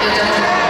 有折痕吗